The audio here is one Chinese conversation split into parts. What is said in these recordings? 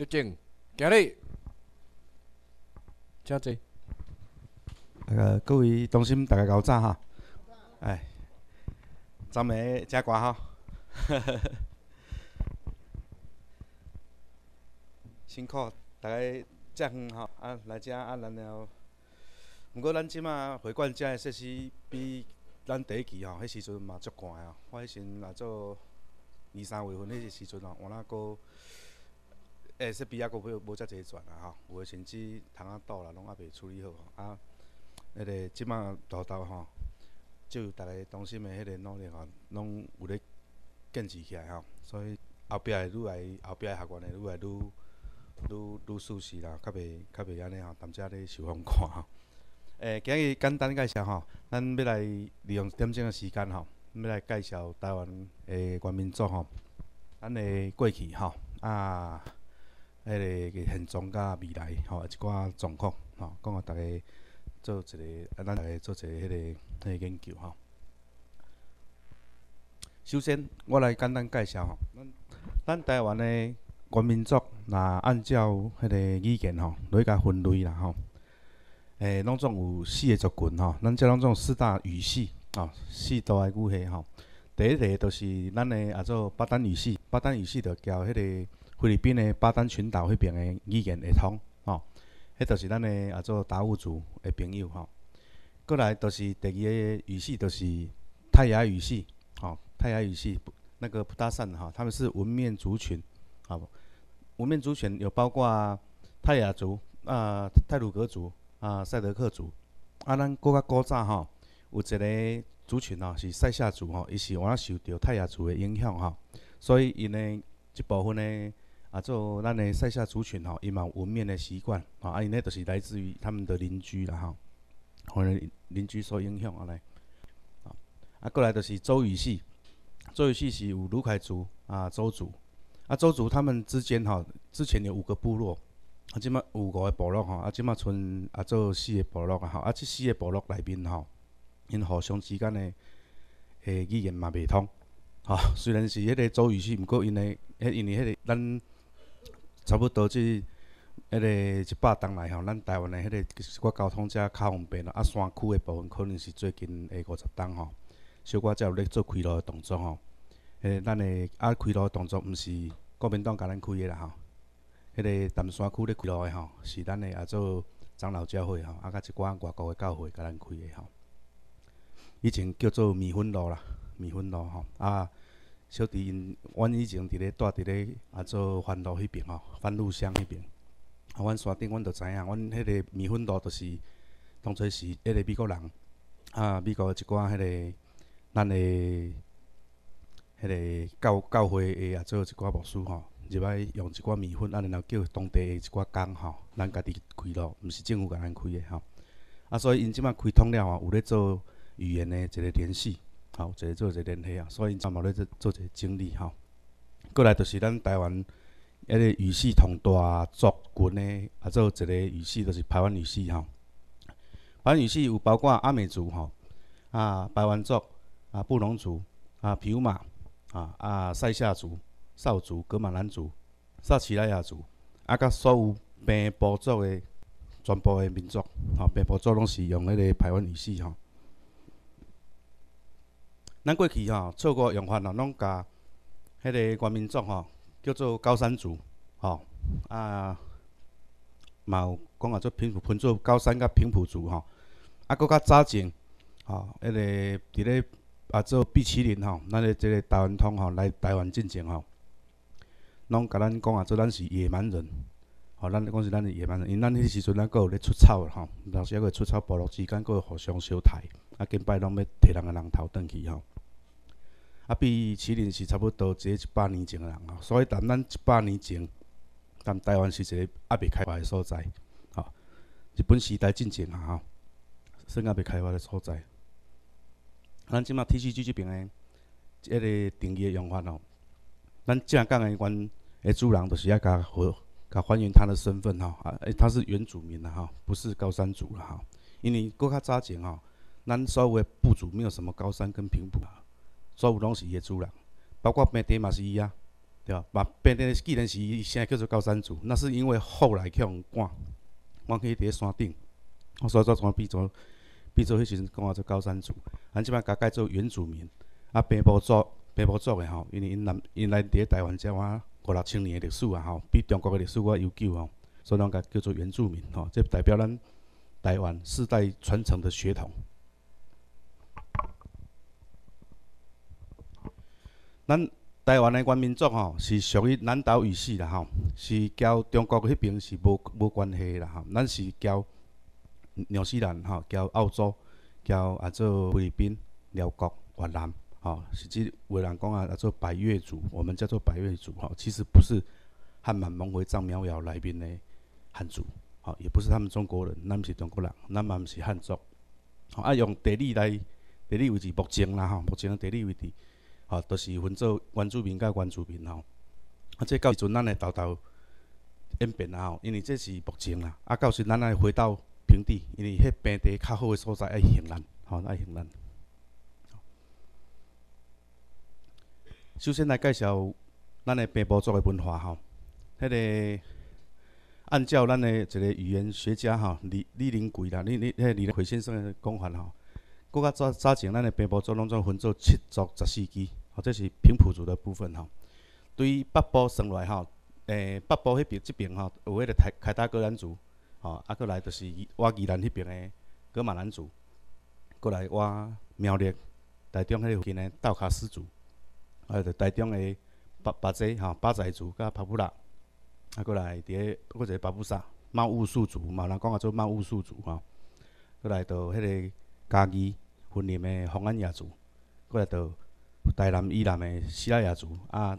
立正，行礼，请坐。那个各位同心，大家搞早哈！哎，咱们加歌哈，辛苦大家遮远吼，啊来遮啊，然后，毋过咱即马会馆遮的设施比咱第一期吼，迄时阵嘛足悬哦。我迄时也做二三月份迄个时阵哦，我那个诶设备还阁无无遮济转啊吼，有诶甚至窗仔倒啦，拢还袂处理好吼啊。迄个即摆大道吼，就逐个同心的迄个努力吼，拢有咧建设起来吼，所以后壁会愈来后壁学员会愈来愈愈愈舒适啦，较袂较袂安尼吼，踮遮咧受风看吼。诶，今日简单介绍吼，咱要来利用点钟的时间吼，要来介绍台湾诶原民族吼，咱诶过去吼啊，迄个现状甲未来吼一寡状况吼，讲互逐个。做一个，啊，咱来做一个迄个迄个研究吼。首先，我来简单介绍吼，咱咱台湾的原民族，若按照迄个语言吼，来甲分类啦吼。诶，拢总有四个族群吼，咱即拢总四大语系吼，四大诶语系吼。第一个就是咱诶啊做巴丹语系，巴丹语系着交迄个菲律宾诶巴丹群岛迄边诶语言会通吼。迄著是咱诶啊做达悟族诶朋友吼，过来著是第二个语系，著是泰雅语系，吼泰雅语系那个不搭讪哈，他们是文面族群，好，文面族群有包括泰雅族啊、泰鲁格族啊、赛德克族，啊，咱搁较古早吼，有一个族群吼是塞夏族吼，伊是我受着泰雅族诶影响吼，所以因诶一部分诶。啊，做咱的塞夏族群吼，伊嘛有文面的习惯，啊，因咧就是来自于他们的邻居啦吼，可能邻居所影响啊来，啊，啊过来就是周语系，周语系是有卢凯族啊，周族，啊周族他们之间吼，之前有五个部落，啊即马有五个部落吼，啊即马剩啊做四个部落啊吼，啊即四个部落内面吼，因互相之间的诶语言嘛袂通，吼，虽然是迄个周语系，毋过因诶，迄因为迄个咱。差不多即迄个一百冬来吼，咱台湾的迄个一寡交通遮较方便咯。啊，山区的部分可能是最近下五十冬吼，小可才有咧做开路的动作吼。诶，咱的啊开路的动作，毋是国民党甲咱开的啦吼。迄个淡山区咧开路的吼，是咱的啊做长老教会吼，啊甲一寡外国的教会甲咱开的吼。以前叫做米粉路啦，米粉路吼啊。小弟因，阮以前伫咧住伫咧啊做番路迄边吼，番路乡迄边。啊，阮山顶阮着知影，阮迄个米粉路着是当初是迄个美国人啊，美国一寡迄个咱的迄个教教会诶啊，做一寡牧师吼，入来用一寡米粉啊，然后叫当地诶一寡工吼，咱家己开路，毋是政府甲咱开诶吼。啊，所以因即摆开通了吼，有咧做语言诶一个联系。好，一个做一个联系啊，所以咱嘛咧做做一个整理吼。过来就是咱台湾迄个语系同大族群诶，啊做一个语系，就是排湾语系吼。排湾语系有包括阿美族吼，啊排湾族，啊布农族，啊皮乌马，啊啊塞夏族、少族、格马兰族、萨奇拉雅族，啊甲所有平部族诶全部诶民族，吼平部族拢是用迄个排湾语系吼。咱过去吼，错过用法吼，拢甲迄个原民族吼叫做高山族，吼啊，嘛有讲啊做平埔分做高山甲平埔族吼，啊，搁较早前吼，迄个伫咧啊做碧麒麟吼，咱的即个台湾通吼来台湾进前吼，拢甲咱讲啊做咱是野蛮人，吼，咱讲是咱是野蛮人，因咱迄时阵咱搁有咧出草吼，当时还会出草部落之间搁会互相相杀，啊，近摆拢要摕人个人头转去吼。啊，比麒麟是差不多一个一百年前的人哦，所以谈咱一百年前，谈台湾是一个还未开发诶所在，吼，日本时代进前啊，吼，算还未开发诶所在。咱即马 T C G 这边诶，即个定义诶用法吼，咱正讲诶原诶主人，就是要甲和甲还原他的身份吼，啊，诶，他是原住民啦吼，不是高山族啦吼，因为搁较早前吼，咱所有诶部族没有什么高山跟平埔。所有拢是伊诶主人，包括平地嘛是伊啊，对吧？把变的既然是伊现在叫做高山族，那是因为后来去互赶，我去伫咧山顶，我所以做怎变做变做迄时阵讲做高山族，咱即摆甲改做原住民，啊，平埔族平埔族的吼，因为因南因来伫咧台湾遮我五六千年的历史啊吼，比中国的历史我悠久吼，所以咱甲叫做原住民吼，这代表咱台湾世代传承的血统。咱台湾的原民族吼，是属于南岛语系啦吼，是交中国迄边是无无关系啦吼，咱是交纽西兰吼，交澳洲，交啊做菲律宾、辽国、越南吼，是即有人讲啊啊做百越族，我们叫做百越族吼，其实不是汉满蒙回藏苗瑶内面的汉族，吼，也不是他们中国人，咱毋是中国人，咱嘛毋是汉族，吼啊用地理来地理位置目前啦吼，目前的地理位置。吼，都是分做原住民甲原住民吼。啊，这到时阵咱会豆豆演变啊吼，因为这是目前啦。啊，到时咱爱回到平地，因为迄平地较好诶所在爱行咱，吼爱行咱。首先来介绍咱诶平埔族诶文化吼。迄个按照咱诶一个语言学家吼李李林贵啦，李李迄李林贵先生诶讲法吼，搁较早早前咱诶平埔族拢总分做七族十四支。这是平埔族的部分吼。对于北部算来吼，诶，北部迄边即边吼，有迄个台凯达格兰族，吼，啊，过来就是我宜兰迄边的格马兰族，过来我苗栗台中迄附近的道卡斯族，啊，就台中的巴巴仔吼，巴仔族甲帕布拉，啊，过来伫个或者巴布萨猫乌素族，嘛人讲啊做猫乌素族吼，过来到迄个嘉义分林的红安雅族，过来到。台南以南的西拉雅族，啊，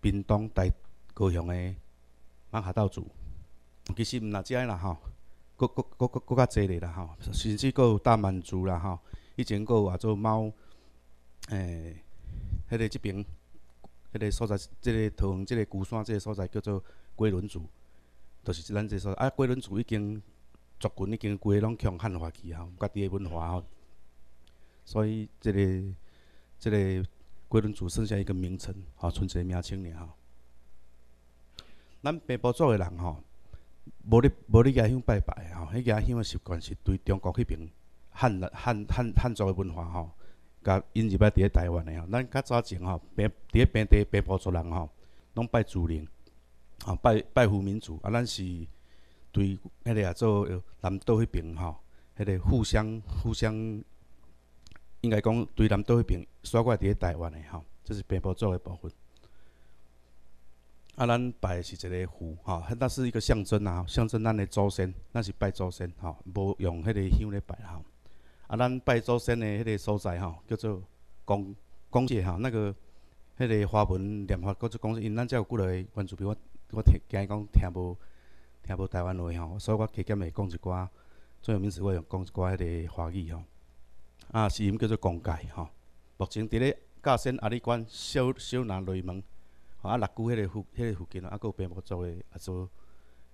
屏东台高雄的马哈道族，其实毋若遮啦吼，搁搁搁搁搁较济咧啦吼，甚至搁有大满族啦吼，以前搁有啊做猫，诶，迄个即边，迄个所在，即个桃园即个孤山即个所在叫做龟伦族，就是咱这所在，啊，龟伦族已经族群已经规拢向汉化去吼，家己的文化吼，所以即个即个。龟伦族剩下一个名称，吼，剩一个名称尔吼。咱平埔族的人吼，无咧无咧家乡拜拜吼，迄家乡的习惯是对中国迄边汉汉汉汉族的文化吼，甲引入来伫咧台湾的吼。咱较早前吼，平伫咧平地平埔族人吼，拢拜祖灵，吼拜拜胡民族，啊，咱是对迄个啊做南岛迄边吼，迄个互相互相。应该讲，对南岛迄边刷过来伫咧台湾的吼，这是平埔族的部分。啊，咱拜是一个符吼，那是一个象征啊，象征咱的祖先，那是拜祖先吼，无用迄个香咧拜吼。啊，咱拜祖先的迄个所在吼，叫做公公界吼，那个迄个花纹念法，搁做公因咱遮有几落个原住民，我我听惊讲听无听无台湾话吼，所以我加减会讲一寡专有名词，我用讲一寡迄个华语吼。啊，是因叫做公界吼。目前伫咧嘉善阿里关小小南雷门，吼啊，六姑迄个附迄个附近啊，佫有平埔族诶，啊做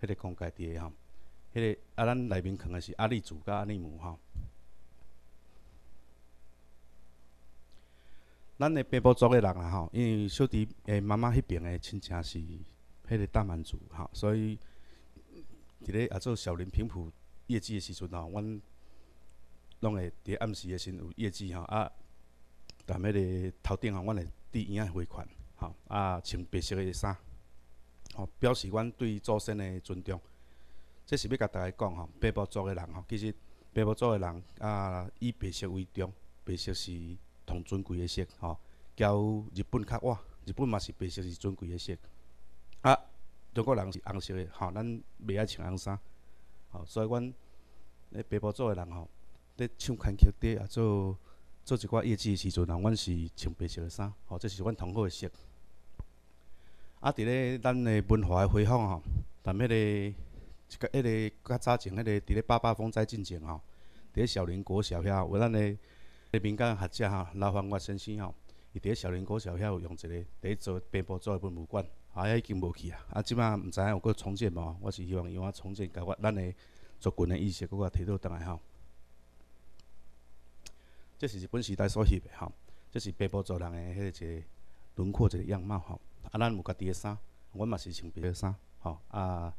迄个公界伫诶吼。迄个啊，咱内面囥诶是阿里族甲阿里母吼。咱诶平埔族诶人啊吼，因为小弟诶妈妈迄边诶亲戚是迄个大满族吼，所以伫咧啊做小林平埔业绩诶时阵吼，阮。拢会伫暗时诶时有业绩吼，啊，踮迄个头顶吼，阮会递婴仔汇款，吼，啊，穿白色诶衫，吼，表示阮对祖先诶尊重。这是要甲大家讲吼，北部族诶人吼，其实北部族诶人啊，以白色为重，白色是同尊贵诶色，吼，交日本较哇，日本嘛是白色是尊贵诶色，啊，中国人是红色诶，吼，咱袂爱穿红衫，吼，所以阮咧北部族诶人吼。咧唱昆曲底啊，做做一寡业绩诶时阵，人阮是穿白色诶衫，吼，这是阮同好诶色。啊，伫咧咱诶文化诶辉煌吼，但迄个一个迄个较早前迄个伫咧八八风灾进前吼，伫咧小林国小遐有咱诶民间学者吼，老方岳先生吼，伊伫咧小林国小遐有用一个伫咧做平埔族诶文物馆，啊，遐已经无去啊，啊，即摆毋知影有搁重建无？我是希望伊我重建，甲我咱诶族群诶意识搁较摕倒倒来吼。这是日本时代所翕的吼，这是北部族人的迄个一个轮廓一个样貌吼。啊，咱有家己的衫，阮嘛是穿别个衫，吼。啊，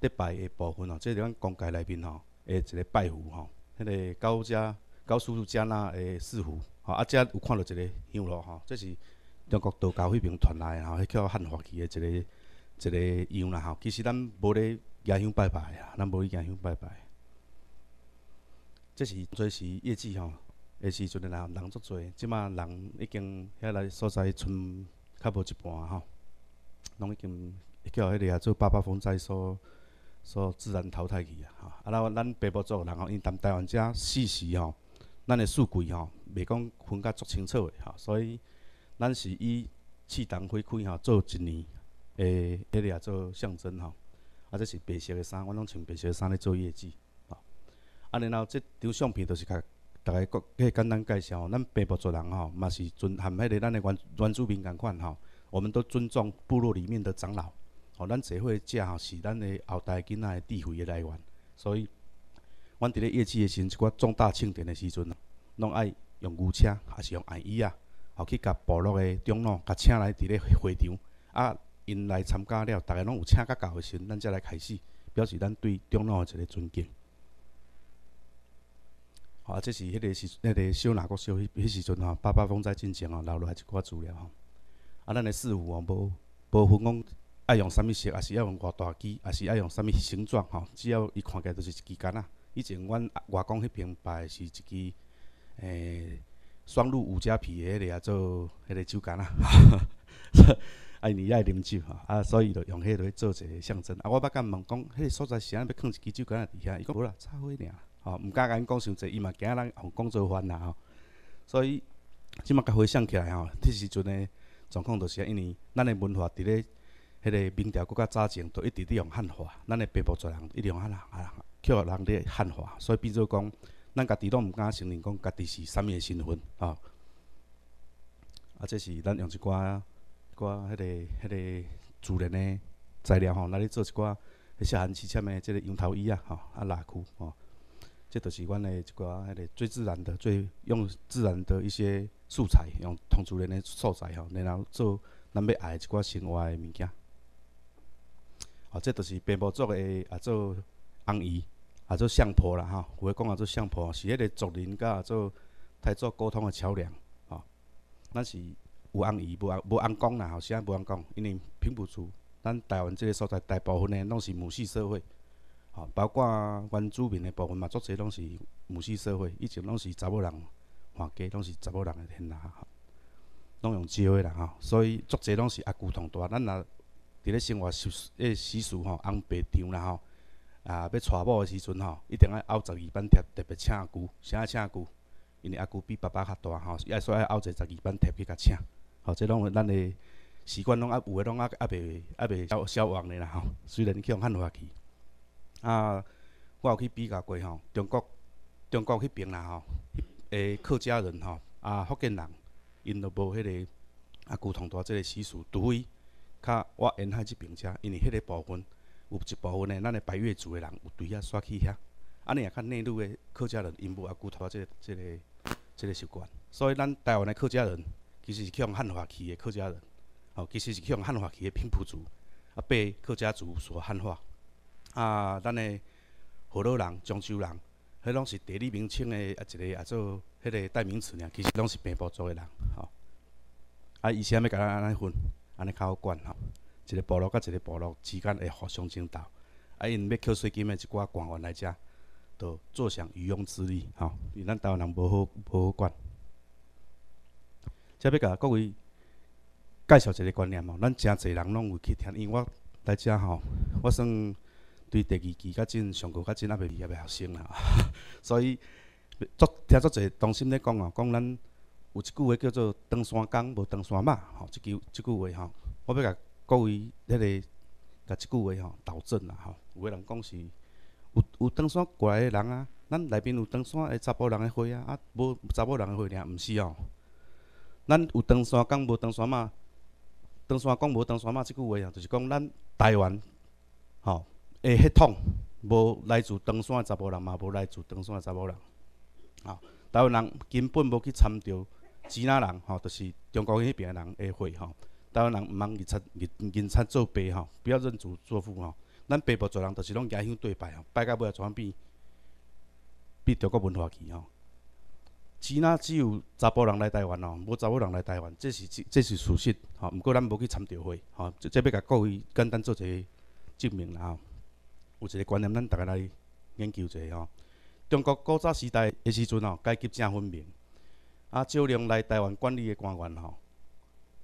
礼拜的部分吼，即是咱公界内面吼，诶一个拜符吼，迄个高家高叔叔家那诶四符，吼。啊，遮有看到一个香炉吼，这是中国道教迄边传来吼，迄叫汉化旗的一个一个样啦吼，其实咱无咧迎香拜拜啊，咱无咧迎香拜拜。这是做是业绩吼，的时阵人人足多，即马人已经遐来所在剩较无一半吼，拢已经叫迄个啊做八八风灾所所自然淘汰去啊吼。啊，然后咱北部族人吼，因谈台湾遮四时吼，咱的数据吼，袂讲分甲足清楚的吼，所以咱是以气动回开吼做一年诶，迄个啊做象征吼。啊，这是白色的衫，阮拢穿白色的衫咧做业绩吼。啊，然后即张相片就是甲逐个个迄简单介绍。咱北部族人吼，嘛是尊含迄个咱的原原住民共款吼，我们都尊重部落里面的长老。吼，咱社会遮吼是咱的后代囡仔的智慧的来源。所以，阮伫咧夜市的时阵，一寡重大庆典的时阵，拢爱用牛车，还是用矮椅啊，吼去甲部落的长老甲请来伫咧会场。啊，因来参加了，逐个拢有请甲到的时阵，咱才来开始，表示咱对长老的一个尊敬。啊，这是迄个时，迄个小哪国小迄迄时阵吼，八八风灾进前吼，留落来一寡资料吼。啊，咱的师傅哦，无无分讲爱用啥物色，也是要用偌大机，也是爱用啥物形状吼。只要伊看起来都是一支杆啊。以前阮外公迄边摆是一支诶双鹿五加皮的迄个啊做迄个酒杆啊。啊，伊爱啉酒吼，啊，所以就用迄个做一个象征。啊，我捌甲问讲，迄个所在是安要放一支酒杆伫遐？伊讲无啦，插花尔。吼，毋敢甲因讲伤济，伊嘛惊咱互讲做烦啦吼。所以即马甲回想起来吼，迄时阵诶状况就是因为咱诶文化伫咧迄个明朝搁较早前，都一直伫用汉化。咱诶北部族人一直用汉啊，叫人咧汉化，所以变做讲，咱家己拢毋敢承认讲家己是啥物诶身份吼。啊，这是咱用一寡一寡迄个迄个自然诶材料吼，来咧做一寡迄小汉市签的即个羊头椅啊吼，啊蜡裤吼。这都是阮的一寡迄个最自然的、最用自然的一些素材，用同自然的素材吼，然后做咱要爱一寡生活的物件。哦，这都是白毛族的啊，做红衣啊，做相婆啦吼。有诶讲啊，做相婆是迄个族人甲做太做沟通的桥梁。吼，咱是有红衣，无红无红讲啦吼，啥无红讲，因为平埔族咱台湾即个所在大部分的拢是母系社会。吼，包括原住民的部分嘛，足侪拢是母系社会，以前拢是查某人换家，拢是查某人的天啦，拢用招的啦吼，所以足侪拢是阿姑同大。咱若伫咧生活习诶习俗吼，红白场啦吼，啊要娶某的时阵吼，一定爱拗十二班贴，特别请姑，啥请姑？因为阿姑比爸爸较大吼，要所以拗一个十二班贴去甲请。吼，即拢咱的习惯拢啊有诶拢啊啊袂啊袂消消亡诶啦吼，虽然去互汉化去。啊，我有去比较过吼，中国中国迄边啦吼，诶客家人吼，啊福建人，因都无迄个啊古同大即个习俗，除非较我沿海即边遮，因为迄个部分有一部分诶，咱诶白月族诶人有对遐煞去遐，安尼也较内陆诶客家人因无啊古同即个即个即个习惯，所以咱台湾诶客家人其实是去用汉化去诶客家人，吼，其实是去用汉化去诶平埔族，啊被客家族所汉化。啊，咱的河洛人、漳州人，迄拢是地理名称的啊一个啊做迄个代名词尔，其实拢是平埔族的人，吼。啊，以前要甲咱安尼分，安尼较好管吼。一个部落甲一个部落之间会互相争斗，啊，因要扣税金的一寡官员来遮，都坐享渔翁之利，吼。因咱台湾人无好无好管。则要甲各位介绍一个观念吼，咱诚侪人拢有去听，因为我来遮吼，我算。对第二期较真上课较真也袂毕业的学生啦，所以足听足侪同心咧讲哦，讲咱有一句话叫做“登山工无登山马”吼，即句即句话吼，我要甲各位迄个甲即句话吼导正啦吼。有个人讲是有有登山过来的人啊，咱内面有登山的查甫人的花啊，啊无查某人的花尔，毋是哦。咱有登山工无登山马，登山工无登山马即句话啊，就是讲咱台湾吼。诶，血统无来自唐山诶查某人嘛，无来自唐山诶查某人。吼，台湾人根本无去参照支那人，吼，就是中国迄边诶人诶血吼。台湾人毋通认贼认认贼做爸吼，不要认祖做父吼。咱爸母做人，就是拢家乡对拜吼，拜到尾啊，全变变中国文化去吼。只若只有查甫人来台湾吼，无查某人来台湾，这是这是事实吼。毋过咱无去参照会吼，这这要甲各位简单做一个证明啦吼。有一个观念，咱逐个来研究一下吼。中国古早时代的时阵吼，阶级正分明，啊，少量来台湾管理的官员吼，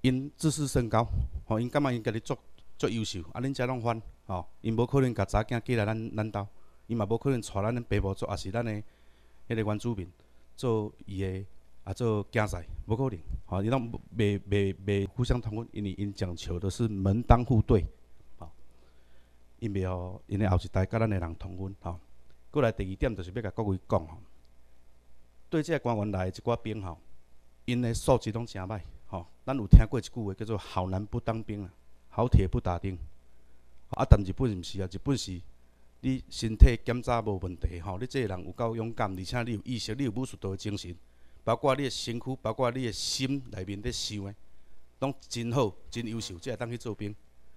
因自视甚高吼，因感觉因家己足足优秀，啊，恁遮拢反吼，因无可能甲查囝寄来咱咱兜，伊嘛无可能带咱的爸母做，也是咱的迄个原住民。做伊的啊，做竞赛无可能，吼，伊拢袂袂袂互相通婚，因为因讲求的是门当户对，因袂互因的后一代甲咱的人通婚，吼。过来第二点就是要甲各位讲吼，对即个官员来一寡兵吼，因的素质拢诚歹，吼，咱有听过一句话叫做“好男不当兵啊，好铁不打钉”，啊，但日本毋是啊，日本是。你身体检查无问题吼，你这个人有够勇敢，而且你有意识，你有武术道的精神，包括你的身躯，包括你的心内面在想的，拢真好，真优秀，才会当去做兵。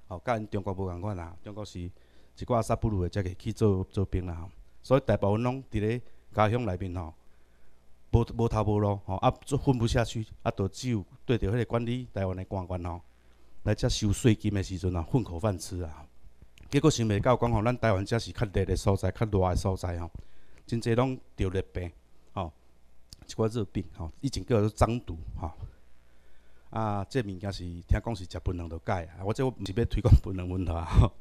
吼，甲因中国无共款啦，中国是一寡萨布鲁的才会去做做兵啦。吼，所以大部分拢伫咧家乡内面吼，无无头无路吼，啊，做混不下去，啊，就只有对着迄个管理台湾的官员吼，来遮收税金的时阵啊，混口饭吃啊。结果想袂到，讲吼，咱台湾遮是较热的所在，较热的所在吼，真济拢着热病，吼，一寡热病，吼，以前叫做脏毒，吼。啊，这物件是听讲是食槟榔就解啊，我这我毋是要推广槟榔文化，吼。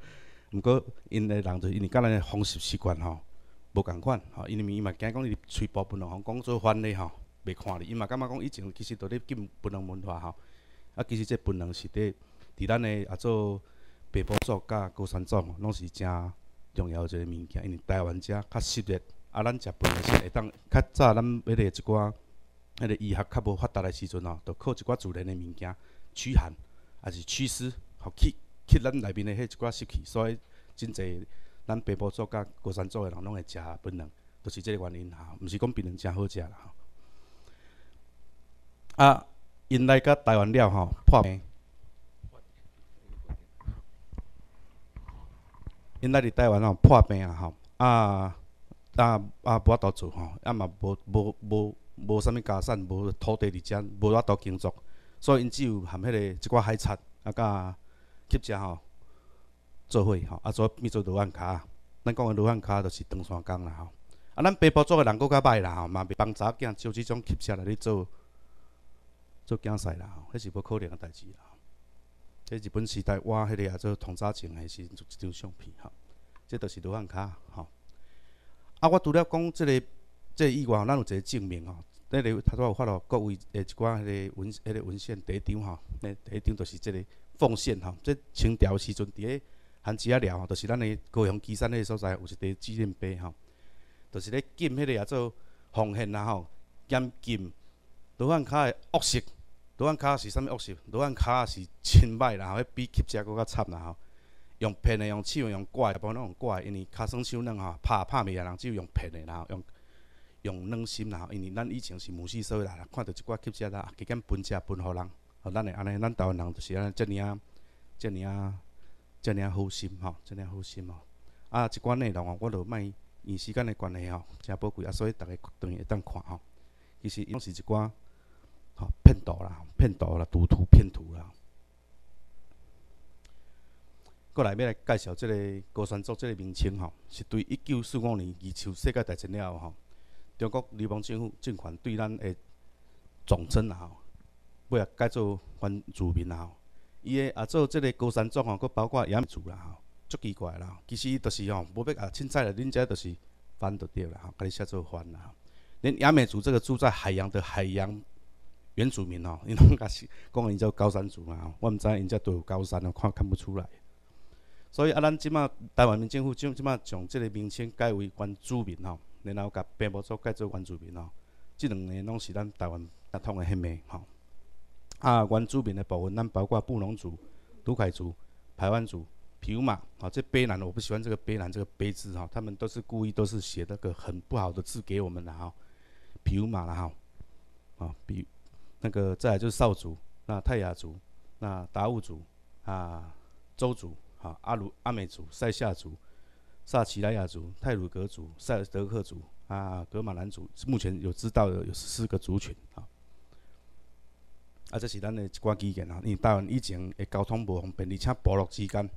毋过因的人就因为甲咱的风俗习惯吼无共款，吼，因为伊嘛惊讲伊吹爆槟榔，吼，讲做反咧吼，袂看哩，伊嘛感觉讲以前其实都咧禁槟榔文化吼，啊，其实这槟榔是伫伫咱的啊做。北部族甲高山族拢是真重要一个物件，因为台湾遮较湿热，啊，咱食槟榔是会当较早咱迄个一寡迄个医学较无发达的时阵吼，着靠一寡自然的物件驱寒，还是祛湿，互去去咱内面的迄一寡湿气，所以真济咱北部族甲高山族的人拢会食槟榔，就是即个原因哈，毋是讲槟榔真好食啦吼。啊，因来甲台湾了吼，破病。因来伫台湾吼破病啊吼，啊啊啊无法度做吼，啊嘛无无无无啥物家产，无土地伫遮，无法度耕作，所以因只有含迄个一寡海产啊甲乞食吼做伙吼，啊做变做罗汉卡，咱讲诶罗汉卡就是长山工啦吼。啊，咱北部做诶人搁较歹啦吼，嘛袂帮查囝就即种乞食来咧做做竞赛啦吼，迄是无可能诶代志啦。这日本时代，我迄个也做通早前诶是一张相片吼，这都是罗汉卡吼。啊，我除了讲即个即以外，咱有一个证明吼。迄个头拄有发到各位诶一寡迄个文迄个文献第一张吼，第一张就是即个奉献吼。即清朝时阵伫个汉子仔寮吼，就是咱诶高雄基山迄个所在有一块纪念碑吼，就是咧禁迄个也做奉献啦吼，严禁罗汉卡诶恶习。罗汉卡是啥物恶习？罗汉卡是真歹啦，吼，迄比乞食搁较惨啦吼。用骗的、用手、用拐，无拢用拐，因为骹酸手软吼，拍拍袂啊人，只有用骗的啦，用用软心啦。因为咱以前是无事所啦，看到一寡乞食啦，加减分食分互人，吼，咱会安尼，咱台湾人就是安尼，遮尔啊，遮尔啊，遮尔啊好心吼，遮尔啊好心吼。啊，即寡内容哦，我著莫因时间的关系吼，诚宝贵啊，所以逐个当会当看吼。其实拢是一寡。吼骗图啦，骗图啦，赌图骗图啦。过来要来介绍即个高山族即个名称吼，是对一九四五年二次世界大战了后吼，中国流氓政府政权对咱的总称啦吼，尾啊改做原住民啦吼。伊个啊做即个高山族吼，佫包括彝族啦吼，足奇怪啦。其实伊就是吼，无要啊凊彩啦，恁遮就是翻就对啦吼，甲你写做翻啦。吼。恁亚美族这个住在海洋的海洋。原住民吼，因拢甲是讲因叫高山族嘛吼，我毋知因遮都有高山哦，看看不出来。所以啊，咱即马台湾民政府即即马将即个名称改为原住民吼，然后甲平埔族改做原住民吼，即两个拢是咱台湾传统的血脉吼。啊，原住民的部分，咱包括布农族、卢凯族、排湾族、皮乌马，啊，这卑南我不喜欢这个卑南这个卑字哈，他们都是故意都是写那个很不好的字给我们的哈，皮乌马啦哈，啊，比。那个再来就是少族，那泰雅族，那达悟族啊、周族、哈阿鲁阿美族、塞夏族、萨奇莱雅族、泰鲁格族、塞尔德克族啊、格马兰族，目前有知道的有十四个族群啊。啊，这是咱的一寡基建啊，因为台湾以前的交通无方便，而且部落之间，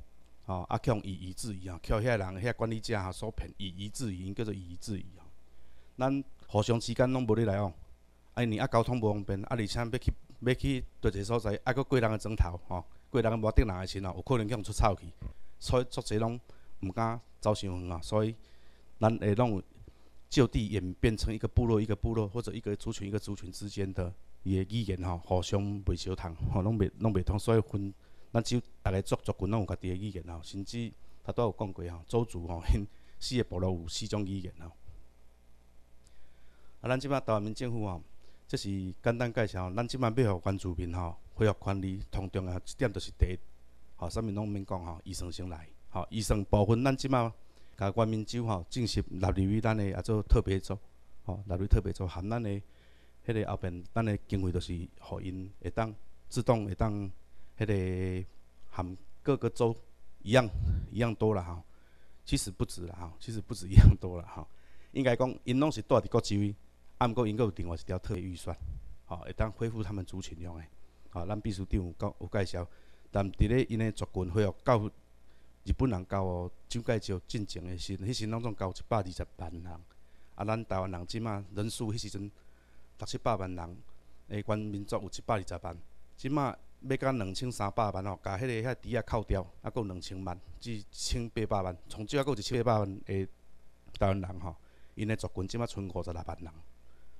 吼啊，去用以夷制夷啊，去遐人遐管理者吼所骗，以夷制夷，叫做以夷制夷吼。咱互相之间拢无咧来往，啊，因为啊交通无方便，啊，而且要去要去倒一个所在，啊，搁过人的砖头吼，过人无顶人的身吼，有可能去互出臭去，所以足侪拢毋敢走伤远啊，所以咱会拢有就地演变成一个部落一个部落，或者一个族群一个族群之间的。伊个语言吼，互相袂相通，吼，拢袂拢袂通，所以分，咱只有逐个族族群拢有家己个语言吼，甚至他都有讲过吼，周族吼，因四个部落有四种语言吼。啊，咱即摆台湾民政府吼，这是简单介绍，咱即摆要互原住民吼恢复权利，同重要一点就是第一，吼，啥物拢毋免讲吼，医生先来，吼，医生部分咱即摆甲原民州吼正式纳入于咱个啊做特别州，吼，纳入特别州含咱个。迄个后边，咱的经费都是互因会当自动会当，迄个含各个州一样一样多了吼。其实不止啦吼，其实不止一样多了吼。应该讲，因拢是住伫国州位，啊，毋过因阁有另外一条特别预算，吼，会当恢复他们族群用诶。吼，咱秘书长有讲有介绍，但伫咧因诶族群恢复到日本人交哦，蒋介石进前诶时，迄时拢总交一百二十万人，啊，咱台湾人即马人数迄时阵。六七百万人，诶，原民族有一百二十万，即马要到两千三百万哦，甲迄个遐底啊扣掉，还佫有两千万，至一千八百万，从少还佫有一千八百万诶台湾人吼，因诶族群即马剩五十六万人，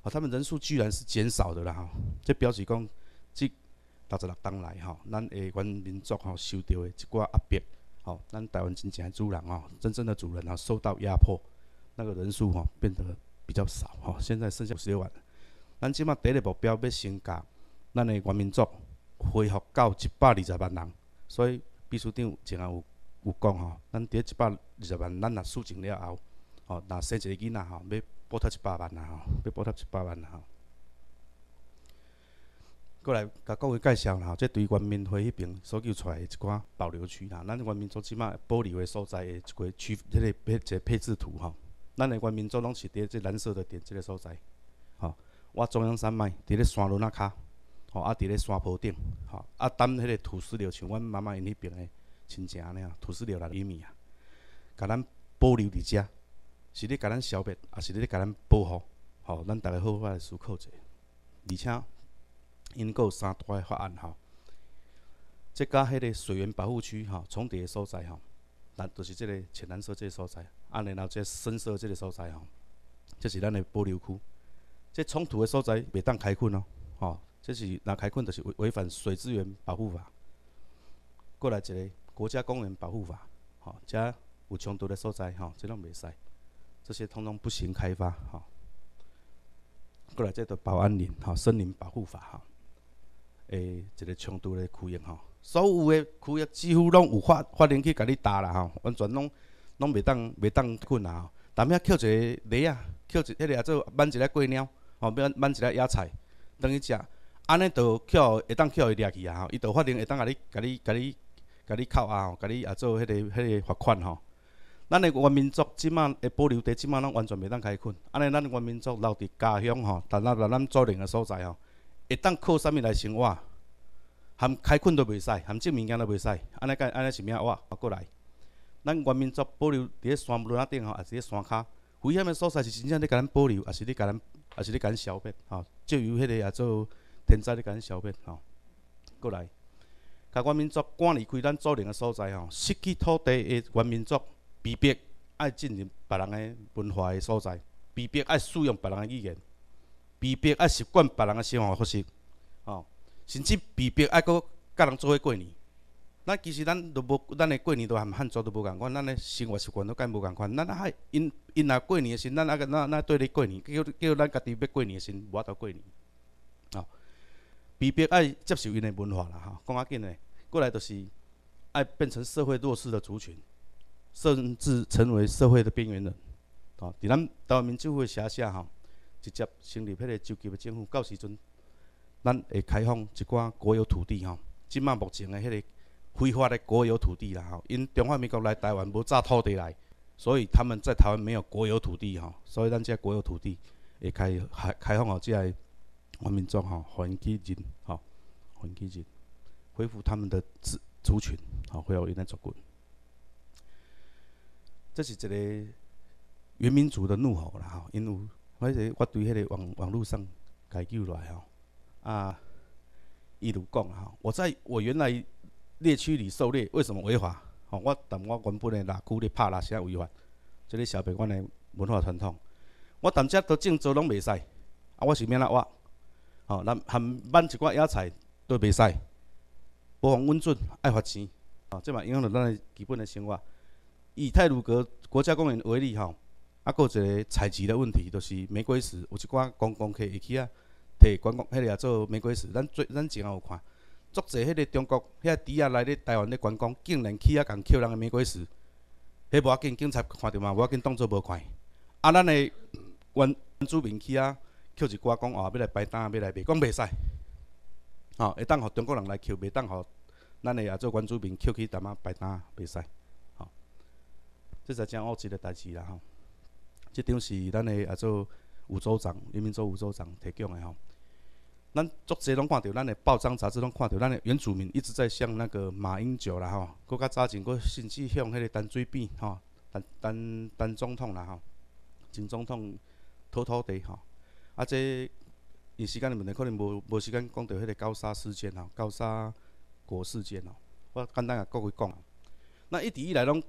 哦，他们人数居然是减少的啦吼，这表示讲，即六十六当来吼，咱诶原民族吼受到诶一寡压迫，吼，咱台湾真正诶主人哦，真正的主人啊受到压迫，那个人数吼变得比较少吼，现在剩下十六万。咱即马第一个目标要先甲咱的原民族恢复到一百二十万人，所以秘书长前下有有讲吼，咱伫一百二十万，咱若输进了后，吼，若生一个囡仔吼，要补贴一百万啊吼，要补贴一百万啊吼。过来甲各位介绍啦吼，即对原民会迄边所救出来的一寡保留区啦，咱原民族即马保留的所在的一个区，迄个配一个配置图吼，咱的原民族拢是伫即蓝色的点即个所在，吼。我中央山脉伫咧山轮仔骹，吼啊伫咧山坡顶，吼啊等迄个土石流，像阮妈妈因迄边诶亲戚安尼啊，土石流来厘米啊，甲咱保留伫遮，是咧甲咱消灭，也是咧甲咱保护，吼，咱逐个好好来思考者，而且因阁有三大诶法案吼，即甲迄个水源保护区吼重叠诶所在吼，咱就是即个浅蓝色即个所在，啊然后即深色即个所在吼，即是咱诶保留区。即冲突的所在袂当开垦哦，吼，这是若开垦就是违违反水资源保护法。过来一个国家公园保护法，吼，遮有冲突的所在，吼，即拢袂使，这些通通不行开发，吼。过来这个保安林，吼，森林保护法，吼，诶，一个冲突的区域，吼，所有的区域几乎拢有法法令去甲你打啦，吼，完全拢拢袂当袂当困啦，吼，但遐捡一个螺啊，捡一迄个啊做挽一个过鸟。吼，挽挽一个野菜，等伊食，安尼就捡会当捡伊掠去啊！吼，伊就法令会当甲你、甲你、甲你、甲你扣啊！吼，甲你也做迄个、迄个罚款吼。咱的原民族即满的保留地，即满拢完全袂当开垦。安尼，咱原民族留伫家乡吼，但咱来咱做人的所在吼，会当靠啥物来生活？含开困都袂使，含种物件都袂使。安尼个安尼是咩话？过来，咱原民族保留伫咧山路仔顶吼，也是咧山骹危险的所在，是真正咧甲咱保留，也是咧甲咱。也是咧甲咱消灭，吼，就由迄个也做天灾咧甲咱消灭，吼。过来，甲原民族赶离开咱祖灵的所在，吼，失去土地的原民族，被逼爱进入别人的文化的所在，被逼爱使用别人的语言，被逼爱习惯别人的生活方式，吼，甚至被逼爱搁甲人做伙过年。咱其实咱都无，咱的过年都含汉族都无共款，咱的生活习惯都介无共款。咱还因因若过年的时，咱啊个咱咱对咧过年，叫叫咱家己要过年的时，无法度过年。啊，被逼爱接受因的文化啦，哈，讲较紧的，过来就是爱变成社会弱势的族群，甚至成为社会的边缘人。啊，伫咱台湾民主会辖下吼，直接成立迄个州级的政府，到时阵咱会开放一寡国有土地吼。即马目前的迄个非法的国有土地啦吼，因中华民国来台湾无炸土地来，所以他们在台湾没有国有土地吼，所以咱这国有土地会开开开放互即个原民族吼，还起人吼，还起人，恢复他们的族族群吼，恢复因的族群。这是一个原民族的怒吼啦吼，因为我这我对迄个网网络上解救来吼。啊，一如讲吼，我在我原来猎区里狩猎，为什么违法？吼，我但我原本的拉区咧拍拉啥违法？即个小白阮的文化传统，我但遮都种做拢袂使，啊，我是免啦我，吼，咱含挽一寡野菜都袂使，无防稳准爱罚钱，吼，这嘛影响着咱的基本的生活。以泰鲁阁国家公园为例吼，啊，佫一个采集的问题，就是玫瑰石有一寡观光客会去啊。摕观光，迄个也做玫瑰石。咱最咱前有看，足侪迄个中国遐猪仔来咧台湾咧观光，竟然去啊共捡人诶玫瑰石。迄无要紧，警察看着嘛，无要紧，当做无看。啊，咱诶原原住民去啊，捡一寡讲哦，要来摆摊，要来卖，讲袂使。吼，会当互中国人来捡，袂当互咱诶也做原住民捡去淡仔摆摊，袂使。吼，这才真恶质诶代志啦吼。即张是咱诶也做吴州长，人民州吴州长提供诶吼。咱足侪拢看到，咱诶报章杂志拢看到，咱诶原住民一直在向那个马英九啦吼，搁较早前搁甚至向迄个陈水扁吼，陈陈陈总统啦吼，前总统讨土地吼。啊，这因时间的问题，可能无无时间讲到迄个高沙事件吼，高沙国事件吼。我简单甲各位讲，那一直以来拢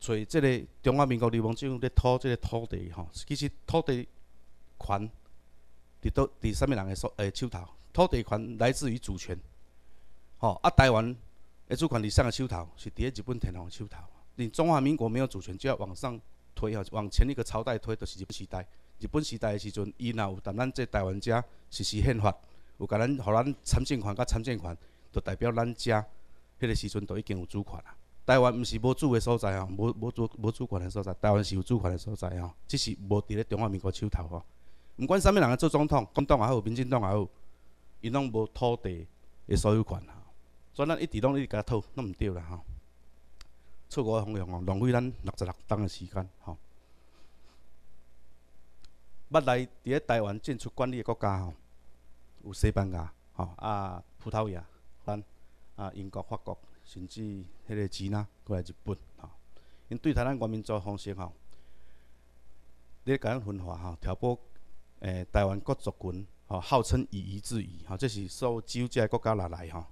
找即个中华民国流氓政府咧讨即个土地吼，其实土地权。伫倒伫啥物人诶手诶手头？土地权来自于主权，吼啊！台湾诶主权伫上个手头？是伫咧日本天皇手头。你中华民国没有主权，就要往上推吼，往前一个朝代推，就是日本时代。日本时代诶时阵，伊若有踮咱这台湾遮实施宪法，有甲咱互咱参政权甲参政权，就代表咱遮迄个时阵都已经有主权啦。台湾毋是无主诶所在吼，无无主无主权诶所在，台湾是有主权诶所在吼，只是无伫咧中华民国手头吼。毋管啥物人来做总统，共党也好，民进党也好，伊拢无土地诶所有权吼，所以咱一直拢一直甲讨，拢毋对啦吼。错误诶方向吼，浪费咱六十六冬诶时间吼。捌来伫咧台湾进出管理诶国家吼，有西班牙吼啊，葡萄牙、咱啊英国、法国，甚至迄个支那过来日本吼，因对待咱国民族方式吼，咧甲咱分化吼，挑拨。诶，台湾各族群吼，号称以夷制夷，吼，这是所有只有这个国家来来吼，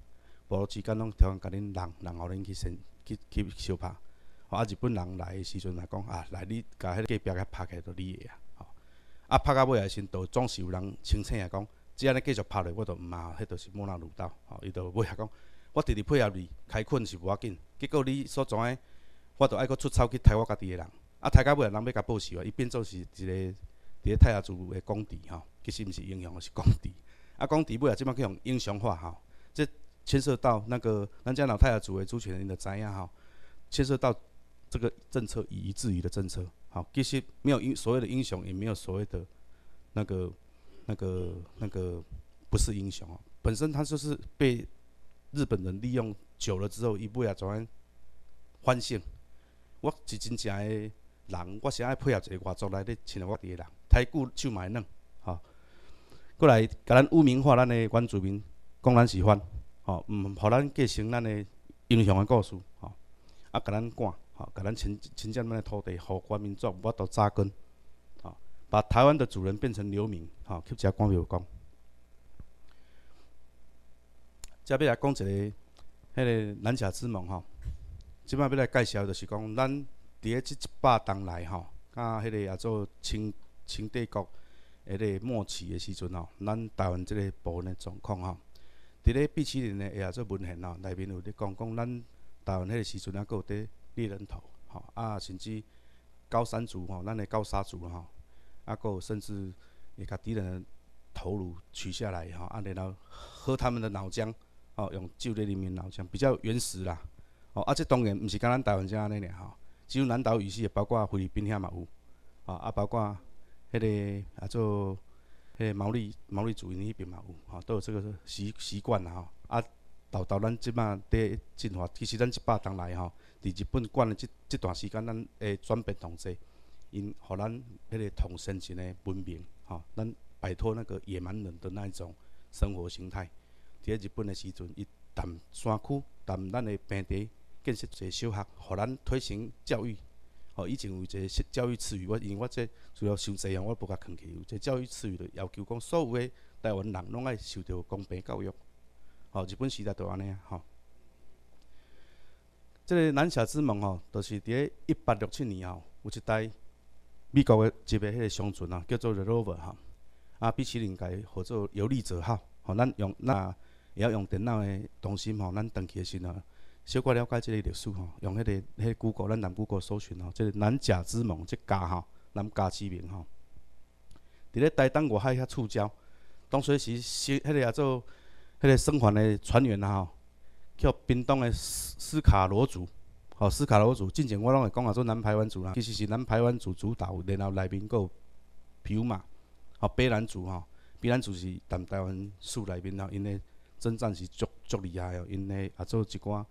无之间拢调甲恁人，人互恁去先去去相拍。吼，啊，日本人来诶时阵来讲啊，来你甲迄个隔壁甲拍起来都你诶啊，吼，啊，拍到尾啊，先都总是有人清醒啊，讲只要你继续拍落，我都毋嘛，迄著是莫那鲁道，吼，伊都尾啊讲，我直直配合你，开困是无要紧，结果你所种诶，我著爱搁出草去杀我家己诶人，啊，杀到尾人要甲报仇啊，伊变做是一个。伫咧泰雅族诶公敌吼，其实毋是英雄，是公敌。啊，公敌尾啊，即摆去用英雄化吼，这牵涉到那个咱家老泰雅族诶主权人的知影吼，牵涉到这个政策以夷制夷的政策。好，其实没有英所谓的英雄，也没有所谓的那个、那个、那个不是英雄哦。本身他就是被日本人利用久了之后，伊尾啊转安反省。我是真正诶人，我是爱配合一个外族来咧亲我伫诶人。太久就买嫩，吼，过来甲咱污名化咱的原住民，讲咱是反，吼，毋互咱继承咱的英雄的故事，吼，啊，甲咱赶，吼，甲咱侵侵占咱的土地，互原民族无法度扎根，吼，把台湾的主人变成流民，吼，去遮讲庙讲。接要来讲一个，迄个南峡之盟，吼，即摆要来介绍就是讲，咱伫咧即一百冬来，吼，甲迄个也做清。清帝国迄个末期诶时阵吼，咱台湾即个部分诶状况吼，伫咧毕七年诶也做文献吼，内面有咧讲讲咱台湾迄个时阵啊佫有伫猎人头吼，啊，甚至高山族吼，咱诶高沙族吼，啊，佫有甚至会甲敌人头颅取下来吼，啊，然后喝他们的脑浆，哦，用酒在里面脑浆比较原始啦，哦，啊，这当然毋是甲咱台湾遮安尼尔吼，只有南岛语系，包括菲律宾遐嘛有，啊，啊，包括。迄个啊做迄个毛利毛利族因迄边嘛有吼，都有这个习习惯啦吼。啊，到到咱即马伫进化，其实咱一百当来吼，伫日本管的即即段时间，咱会转变同济，因互咱迄个同先进的文明吼，咱摆脱那个野蛮人的那一种生活形态。伫咧日本诶时阵，伊谈山区，谈咱诶平地建设一个小学，互咱推行教育。吼，以前有一个教育词语，我因为我这主要伤济啊，我无甲囥起。有一个教育词语，就要求讲所有诶台湾人拢爱受到公平教育。吼，日本时代就安尼啊，吼。即个南下之门吼，就是伫咧一八六七年吼，有一台美国诶一个迄个商船啊，叫做 The Rover 吼，啊，比起林家号做游历者号，吼，咱用那会晓用电脑的中心吼，咱登去的时候，小可了解即个历史吼，用迄个迄 Google，咱南 Google 搜寻吼，即个南甲之盟，即家吼，南甲之名吼，伫咧台东外海遐触礁，当时是是迄个也做。迄个生还的船员啊，吼，叫冰冻的斯斯卡罗族，吼，斯卡罗族，之前我拢会讲啊做南排湾族啦，其实是南排湾族主导，然后内面佫有皮乌马，吼，卑南族吼，卑南族是南台湾属内面吼，因为征战是足足厉害哦，因为也做一寡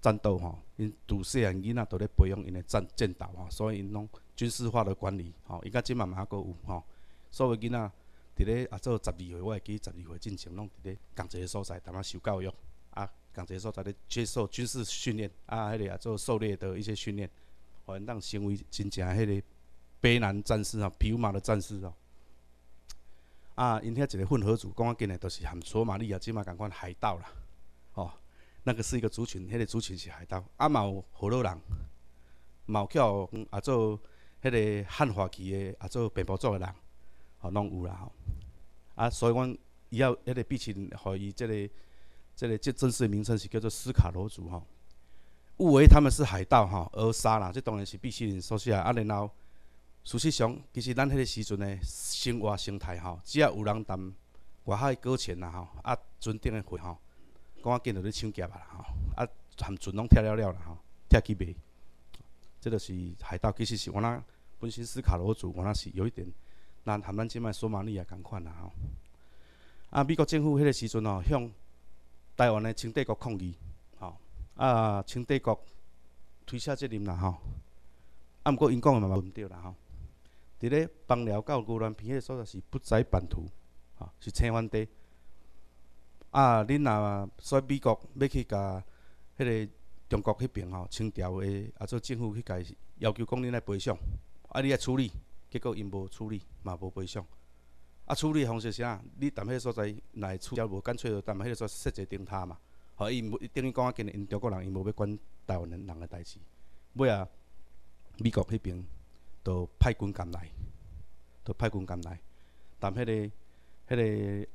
战斗吼，因拄细汉囡仔都咧培养因诶战战斗吼，所以因拢军事化的管理，吼，伊甲即嘛嘛还佫有吼，所有囡仔。伫咧也做十二岁，我会记十二岁进前拢伫咧共一个所在，淡仔受教育，啊，共一个所在咧接受军事训练，啊，迄个也做狩猎的一些训练，互因当成为真正迄个卑南战士啊，皮乌马的战士哦。啊因遐一个混合组，讲啊紧诶，都是含索马利亚即马共款海盗啦，哦，那个是一个族群，迄个族群是海盗，啊，嘛有荷兰人，嘛有叫啊做迄个汉化期诶，啊做平埔族诶人。吼，拢有啦吼，啊，所以阮伊要迄个毕竟互伊即个即个即正式的名称是叫做斯卡罗族吼，误为他们是海盗吼而杀啦，这当然是必须人所写啊。然后事实上，其实咱迄个时阵的生活生态吼，只要有人谈外海搁浅啦吼，啊，船顶的货吼，讲啊，见到咧抢劫啊吼，啊，含船拢拆了了啦吼，拆去卖，这个是海盗，其实是我那本身斯卡罗族，我那是有一点。咱含咱即摆索马利亚共款啦吼，啊，美国政府迄个时阵吼，向台湾的清帝国抗议，吼，啊，清帝国推卸责任啦吼，啊，毋过因讲诶嘛嘛毋对啦吼，伫咧邦寮到牛兰片迄个所在是不在版图，吼，是青番地，啊，恁若说美国要去甲迄个中国迄边吼，清朝诶啊做政府去甲要求讲恁来赔偿，啊，你来处理。结果因无处理，嘛无赔偿。啊，处理方式是啥？你踮迄个所在来处理，无干脆就踮迄个所设一个灯塔嘛。吼，伊无等于讲啊，今日因中国人因无要管台湾人人诶代志。尾啊，美国迄边都派军舰来，都派军舰来。但迄个、迄个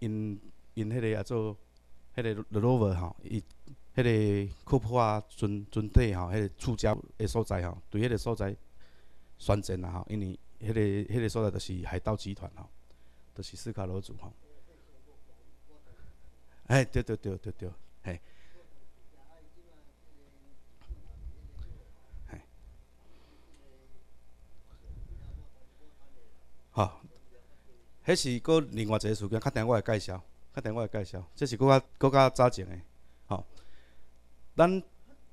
因因迄个也做迄个 rover 吼，伊迄个库珀船船体吼，迄个触礁诶所在吼，对迄个所在。宣战啦吼，因为迄个、迄个所在就是海盗集团吼，就是斯卡罗族吼。哎，对对对对对，嘿，好，迄是搁另外一个事件，较等我来介绍，较等我来介绍，这是搁较搁较早前的，吼。咱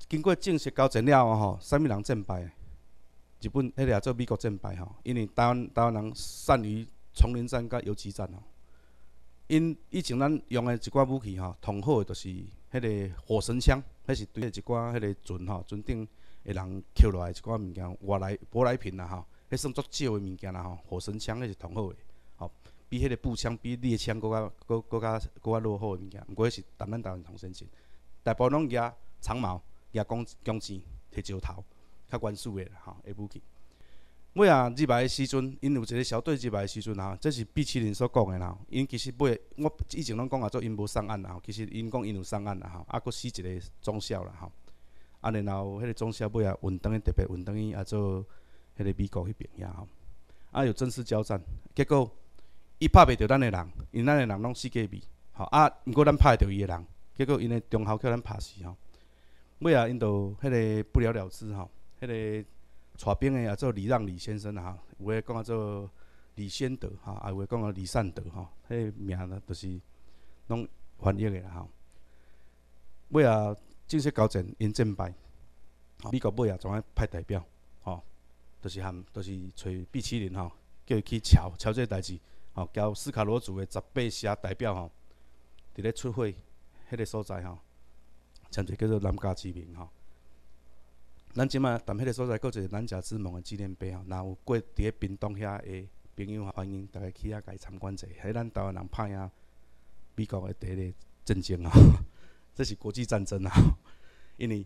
经过正式交战了后吼，啥物人战败？日本迄个也做美国战败吼，因为台湾台湾人善于丛林战甲游击战吼。因以前咱用的一寡武器吼，同好的就是迄个火神枪，迄是对一寡迄个船吼，船顶的人捡落来一寡物件，外来舶来品啦吼，迄算足少的物件啦吼。火神枪迄是同好的，吼，比迄个步枪、比猎枪搁较搁搁较搁较落后的物件。毋过迄是咱台湾同先进，大部分拢举长矛、举弓弓箭、摕石头。较原始的吼，诶武器。尾啊入来诶时阵，因有一个小队入来诶时阵吼，这是毕奇林所讲诶啦。因其实尾我以前拢讲啊，做因无上岸啦吼，其实因讲因有上岸啦吼，啊，佫死一个中校啦吼。啊，然后迄个中校尾啊运登诶特别运登去啊做迄个美国迄边遐吼。啊，有正式交战，结果伊拍袂着咱诶人，因咱诶人拢死隔壁。吼啊，毋过咱拍会着伊诶人，结果因诶中校叫咱拍死吼。尾啊，因都迄个不了了之吼。迄个带兵诶也做李让李先生啊，有诶讲啊做李先德哈，啊有诶讲啊李善德吼，迄个名呢都是拢翻译诶啦吼。尾啊正式交战因战败，美国尾啊总爱派代表，就是含，就是找毕奇林吼，叫伊去瞧瞧这代志，吼，交斯卡罗族的十八社代表吼，伫咧出会迄个所在吼，参一个叫做南家之名吼。咱即马踮迄个所在，搁一个南甲之盟的纪念碑吼，若有过伫咧屏东遐的朋友吼，欢迎逐个去遐甲伊参观者，迄咱台湾人拍赢美国的第一个战争吼，这是国际战争啊，因为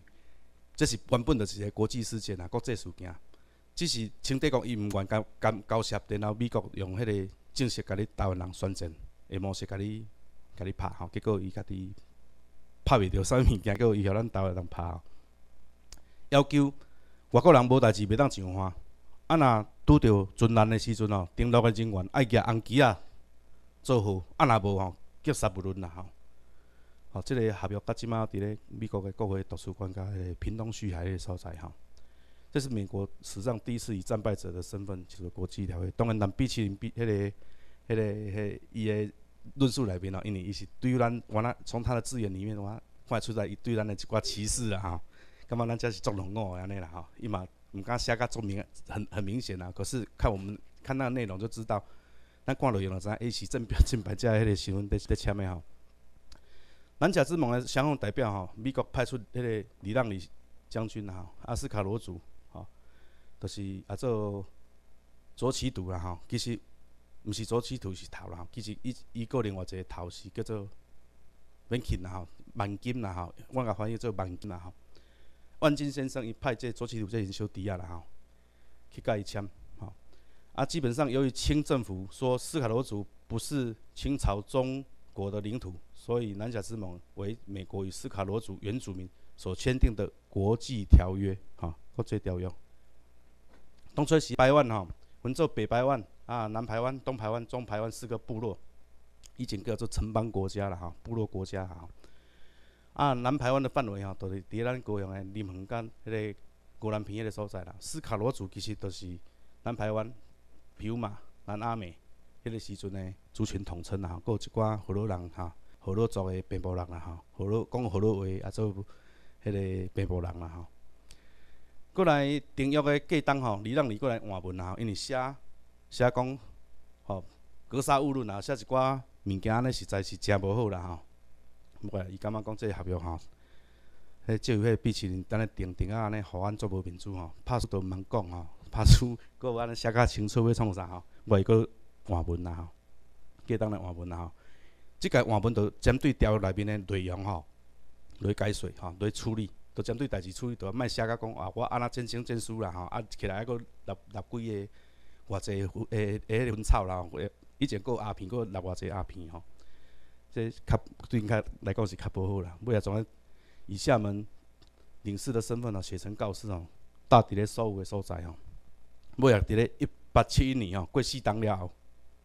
这是原本就是一个国际事件啊，国际事件。只是清帝国伊毋愿交交交涉，然后美国用迄个正式甲你台湾人宣战的模式甲你甲你拍吼，结果伊家己拍袂着啥物物件，果伊互咱台湾人拍吼。要求外国人无代志袂当上岸，啊若拄着军难的时阵吼，登陆的人员爱举红旗啊做好，啊若无吼，击杀不论啦吼。吼，即个合约甲即马伫咧美国的国会图书馆甲迄个屏东旭海个所在吼。这是美国史上第一次以战败者的身份进入国际条约。当然，咱比起比迄个、迄个、迄伊的论述内面吼，因为伊是对于咱，我那从他的字眼里面，我看出来伊对咱的一寡歧视啦吼。感觉咱这是作冷漠安尼啦吼，伊嘛毋敢写甲作明，很很明显啦。可是看我们看那个内容就知道，咱看落去就知影，伊是正标正牌遮迄个新闻在在签的吼。南甲之盟的相互代表吼，美国派出迄个李让里将军吼，阿斯卡罗族，就是啊做左起图啦吼。其实毋是左起图是头啦，其实伊伊个另外一个头是叫做万金啦吼，万金啦吼，我甲翻译做万金啦吼。万金先生伊派这左起图这已经收抵押了吼，去甲伊签吼。啊，基本上由于清政府说斯卡罗族不是清朝中国的领土，所以南甲之盟为美国与斯卡罗族原住民所签订的国际条约吼，国际条约。当初是台湾吼，分做北台湾啊、南台湾、东台湾、中台湾四个部落，以前叫做城邦国家了吼，部落国家吼。啊，南台湾的范围吼，就是伫咱高雄的林横间迄个高南平迄个所在啦。斯卡罗族其实都是南台湾、皮马、南阿美迄个时阵的族群统称啦。吼，有一寡河洛人吼，河洛族的北部人啦吼，河洛讲河洛话也做迄个北部人啦吼。过来订约的过当吼，李让你过来换文啦吼，因为写写讲吼格杀勿论啊，写一寡物件安尼实在是诚无好啦吼。无怪伊感觉讲即个合约吼，迄借由迄毕奇林等咧定定啊安尼，互阮做无民主吼，拍出都毋通讲吼，拍出搁有安尼写较清楚要创啥吼，袂搁换文啦吼，过当来换文啦吼。即个换文就针对条约内面的内容吼，来解说吼，来处理，都针对代志处理，都莫写甲讲啊，我安那战争战输啦吼，啊起来还搁立立几个偌济诶诶分草啦，以前搁鸦片搁立偌济鸦片吼。这较对应该来讲是较不好啦。尾啊，总以厦门领事的身份哦，写成告示哦，到伫咧所有的所在吼。尾啊，伫咧一八七一年哦，过世当了后，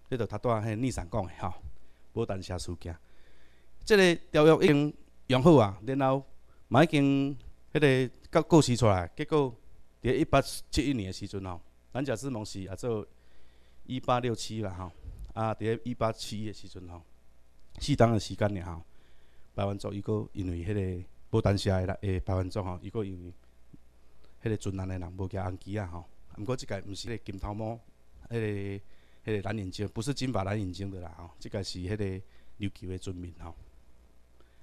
迄著他拄仔迄逆散讲的吼，无单写事件。即个条约已经用好啊，然后嘛已经迄个告告示出来，结果伫一八七一年的时阵吼，南甲之盟是啊做一八六七啦吼，啊伫咧一八七一的时阵吼。适当的时间尔吼，台湾族伊个因为迄个无单写的啦，诶，台湾族吼，伊个因为迄个军难的人无举红旗啊吼。毋过即个毋是迄个金头毛，迄个迄个蓝眼睛，不是金发蓝眼睛的啦吼。即个是迄个琉球的军民吼。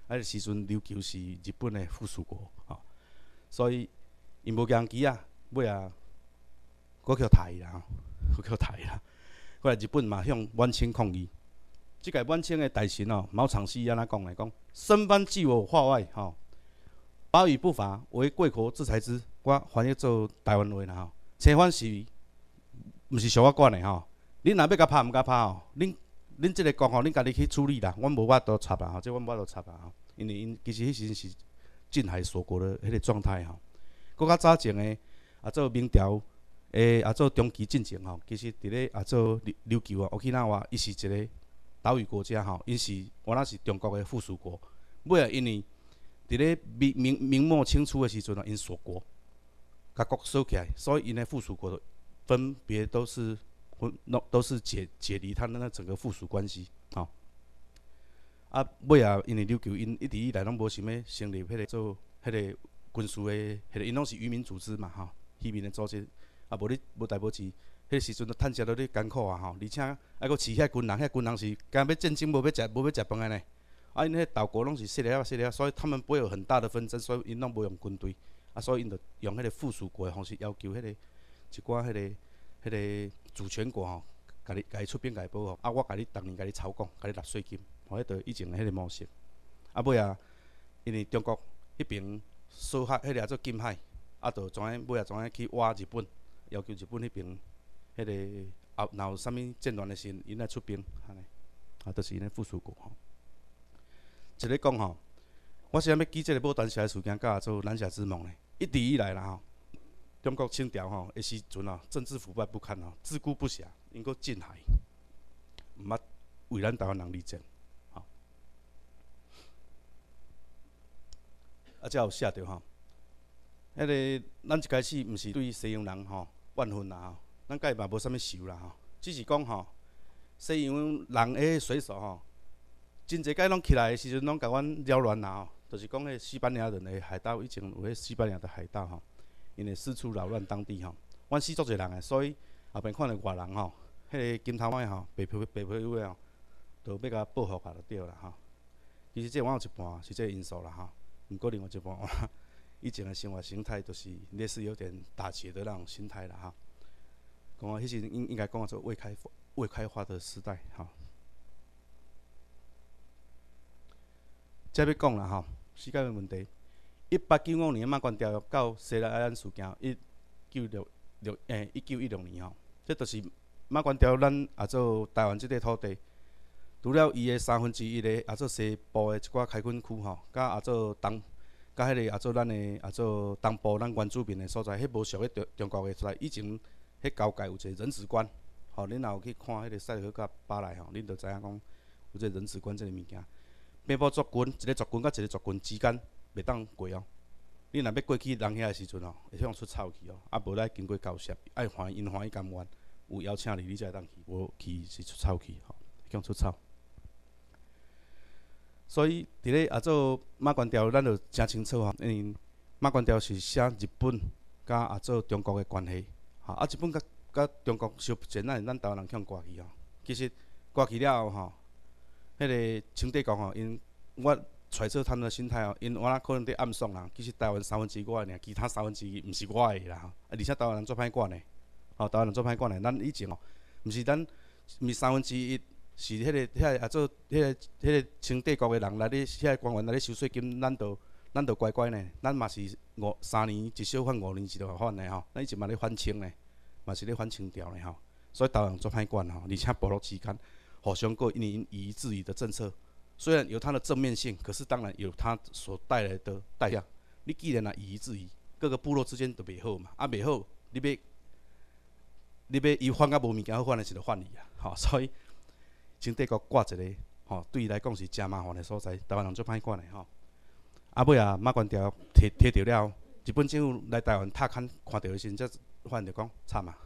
迄个时阵琉球是日本的附属国吼，所以因无举红旗啊，尾啊，国叫台啦吼，国叫台啦。后 来日本嘛向满清抗议。即个满清的大臣哦，毛长西安怎讲来讲，生番继我化外吼，法语不法为贵国制裁之。我翻译做台湾话啦吼，青番是毋是小我管的吼？恁若要甲拍毋甲拍吼？恁恁即个国吼，恁家己去处理啦，阮无法度插啦吼，即阮无法度插啦吼。因为因其实迄时是近海锁国的迄个状态吼。搁较早前诶，啊做明朝诶，啊做中期进程吼，其实伫咧啊做琉球啊、沖縄伊是一个。岛屿国家吼，因是原来是中国的附属国，尾啊因为伫咧明明明末清初的时阵啊，因锁国，甲国收起来，所以因的附属国分别都是分，都是解解离他的那整个附属关系，吼。啊，尾啊，因为琉球因一直以来拢无想要成立迄个做迄个军事的，迄个因拢是渔民组织嘛吼，渔民的组织，啊无你无代无志，迄个时阵都趁食都咧艰苦啊吼，而且啊佫饲遐军人，遐军人是干要战争无要食无要食饭个呢，啊因迄岛国拢是细粒仔细粒仔，所以他们不会有很大的纷争，所以因拢无用军队，啊所以因着用迄个附属国的方式要求迄个一寡迄个迄个主权国吼，甲你甲伊出兵甲伊保护，啊我甲你逐年甲你操控，甲你纳税金。吼，迄着以前诶迄个模式，啊尾啊，因为中国迄边苏海迄个做金海，啊着怎样尾啊怎样去挖日本，要求日本迄边迄个啊若有啥物战乱诶时，因来出兵，安尼，啊，着是因诶附属国吼。一个讲吼，我是要记即个牡丹社诶事件，甲做南下之梦咧，一直以来啦吼，中国清朝吼迄时阵吼，政治腐败不堪吼，自顾不暇，因阁进海，毋捌为咱台湾人立正，吼。啊，才有写着吼，迄个咱一开始毋是对西洋人吼怨恨啦吼，咱甲伊嘛无啥物仇啦吼，只是讲吼，西洋人诶水手吼，真济届拢起来诶时阵，拢甲阮扰乱啦吼，就是讲迄西班牙人诶海盗，以前有迄西班牙的海盗吼，因为四处扰乱当地吼，阮死足侪人诶，所以后边看着外人吼，迄个金头仔吼，白皮白皮肤诶吼，都要甲报复下就对啦吼。其实这我有一半是这因素啦吼。毋过另外一半，以前诶生活形态都是类似有点打劫的那种心态了哈。讲啊，迄时应应该讲做未开发未开发的时代哈。再要讲啦哈，世界的问题。一八九五年马关条约到西来安事件，一九六六诶一九一六年吼，这都是马关条约咱也做台湾即块土地。除了伊诶三分之一个也做西部诶一寡开垦区吼，甲也做东，甲迄个也做咱诶也做东部咱原住民诶所在，迄无属于中中国诶所在。以前迄交界有一个人质关，吼，恁若有去看迄个赛河甲巴来吼，恁着知影讲有一个人质关即个物件。边部族群一个族群甲一个族群之间袂当过哦。你若要过去人遐个时阵吼，会向出臭去哦，啊无来经过交涉，爱欢因欢伊甘愿有邀请你，你才会当去，无去是出臭去吼，向出臭。所以，伫咧啊做马关条，咱就诚清楚吼，因为马关条是写日本甲啊做中国诶关系，吼啊日本甲甲中国相前咱咱台湾人向挂去吼。其实挂去了后吼，迄个清帝国吼，因我揣测他们的心态吼，因我那可能伫暗算啦。其实台湾三分之一我诶尔，其他三分之一毋是我诶啦。而且台湾人做歹管诶，吼台湾人做歹管诶，咱以前吼，毋是咱毋是三分之一。是迄个、遐个也做迄个、迄个清帝国诶人来咧，遐个官员来咧收税金，咱都咱都乖乖呢。咱嘛是五三年一小反五年一条反的吼，咱以前嘛咧反清呢，嘛是咧反清调呢吼。所以台湾人做歹管吼，而且部落之间互相过因以夷制夷的政策，虽然有它的正面性，可是当然有它所带来的代价。你既然啊以夷制夷，各个部落之间都袂好嘛，啊袂好，你要你要伊反甲无物件好反的是着反伊啊，吼，所以。清帝国挂一个吼，对伊来讲是诚麻烦的所在，台湾人最歹管的吼。啊尾啊，马关条摕摕着了，日本政府来台湾踏勘看到的时阵，则发现着讲惨啊，